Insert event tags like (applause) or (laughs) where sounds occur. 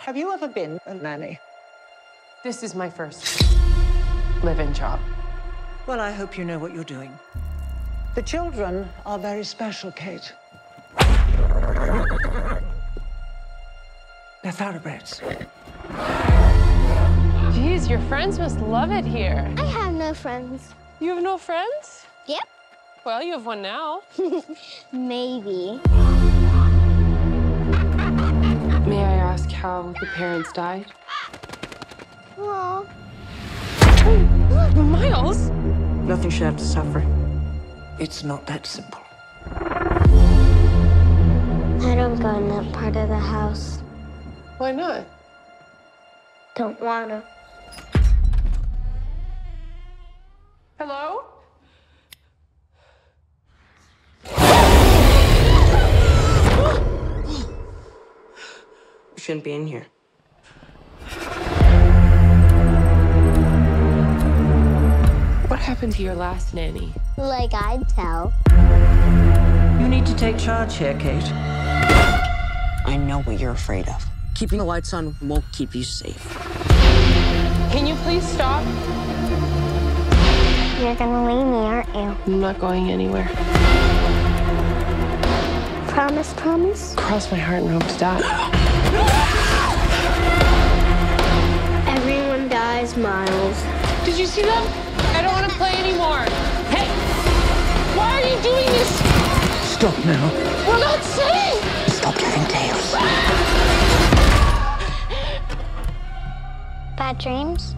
Have you ever been a nanny? This is my first live-in job. Well, I hope you know what you're doing. The children are very special, Kate. They're thoroughbreds. Geez, your friends must love it here. I have no friends. You have no friends? Yep. Well, you have one now. (laughs) Maybe. How the parents died? Well, Miles? Nothing should have to suffer. It's not that simple. I don't go in that part of the house. Why not? Don't wanna. Shouldn't be in here. What happened to your last nanny? Like I'd tell. You need to take charge here, Kate. I know what you're afraid of. Keeping the lights on won't keep you safe. Can you please stop? You're gonna leave me, aren't you? I'm not going anywhere. Promise, promise? Cross my heart and hope to die. (gasps) (gasps) Everyone Miles. Did you see them? I don't want to play anymore. Hey! Why are you doing this? Stop now. We're not safe! Stop giving tales. Ah! Bad dreams?